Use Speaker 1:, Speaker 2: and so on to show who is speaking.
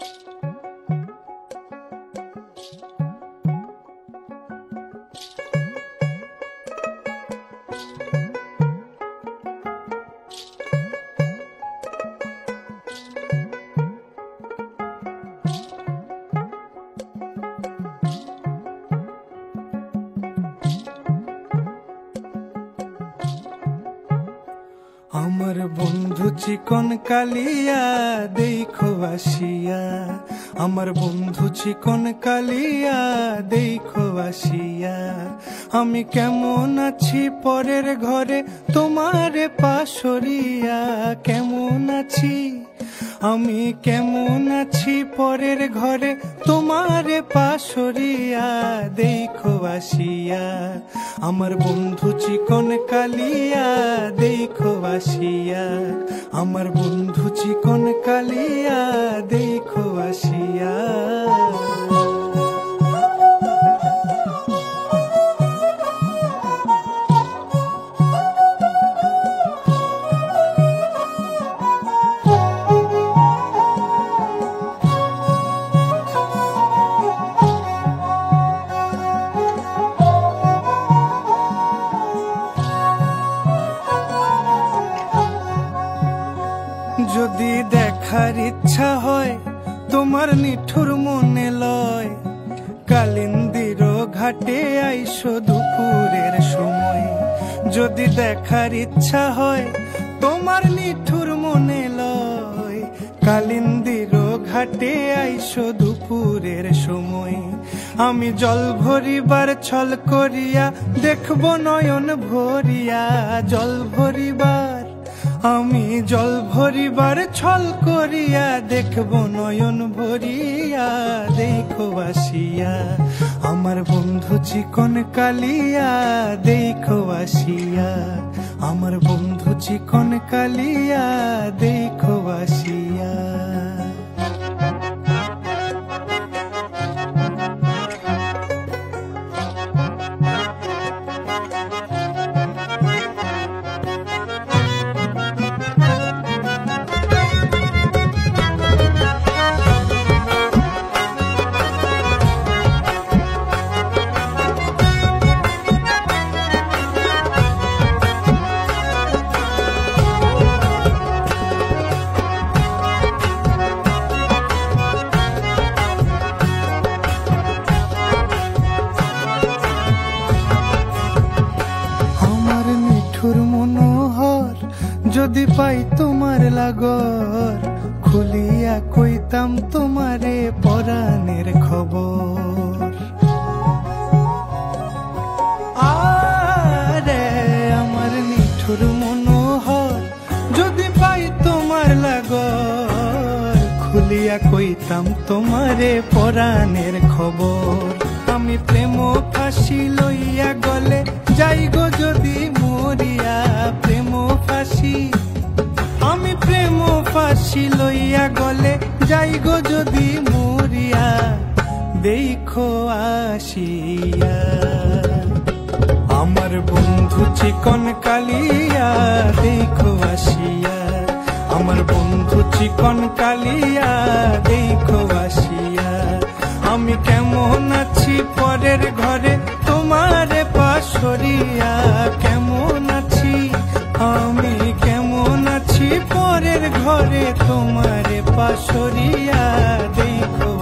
Speaker 1: Thank you. আমার বন্ধু চিকন কালিয়া, দেখো আসিয়া। আমার বন্ধু চিকন কালিয়া, দেখো আসিয়া। আমি কেমন আছি পরের ঘরে, তোমার পাশরিয়া। কেমন আছি? আমি কেমন আছি পরের ঘরে, তোমার পাশরিয়া। দেখো আসিয়া। আমার বন্ধু চিকন কালিয়া, দেখো আসিয়া আমার বন্ধু চিকন কালিয়া দেখো আসিয়া। যদি দেখার ইচ্ছা হয়, তোমার নিঠুর মনে লয়। কালিন্দির ঘাটে আইসো দুপুরের সময়। যদি দেখার ইচ্ছা হয়, তোমার নিঠুর মনে লয়। কালিন্দির ঘাটে আইসো দুপুরের সময়। আমি জল ভরিবার ছল করিয়া, দেখব নয়ন ভরিয়া, জল ভরিবার আমি জল ভরিবার ছল করিয়া দেখব নয়ন ভরিয়া, দেখো আসিয়া। আমার বন্ধু চিকন কালিয়া, দেখো আসিয়া। আমার বন্ধু চিকন কালিয়া, দেখো আসিয়া। পাই তোমার লাগর, খুলিয়া কইতাম তোমারে পরাণের খবর। আরে আমার মিঠুর মনোহর, যদি পাই তোমার লাগর, খুলিয়া কইতাম তোমারে পরাণের খবর। আমি প্রেম ফাঁসি লইয়া গলে যাই গো যদি দেখো আসিয়া। আমার বন্ধু চিকন কালিয়া, দেখো আসিয়া। আমার বন্ধু চিকন কালিয়া, দেখো আসিয়া। আমি কেমন আছি পরের ঘরে, তোমার পাশরিয়া। কেমন আছি? আমি কেমন আছি পরের ঘরে, তোমার পাশরিয়া, দেখো